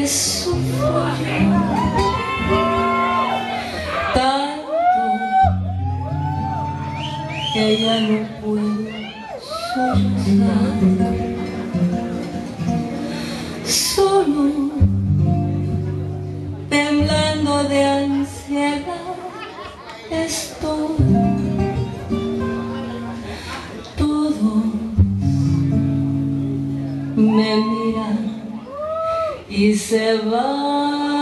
que tanto que ya no puedo sollozar. Solo temblando de ansiedad estoy Isso é bom.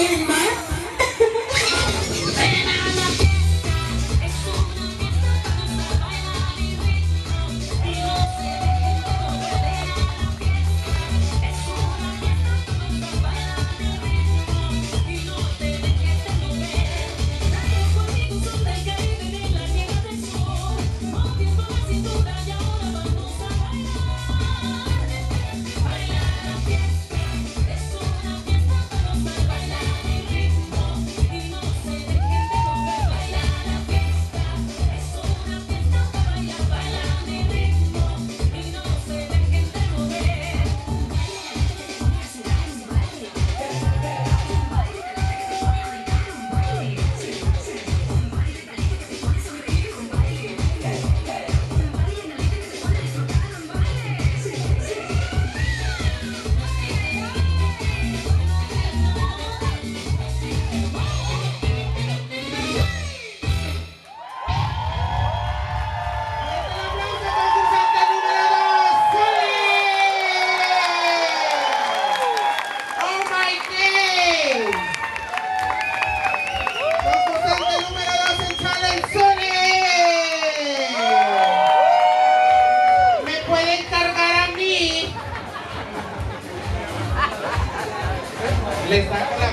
King. Les actes à la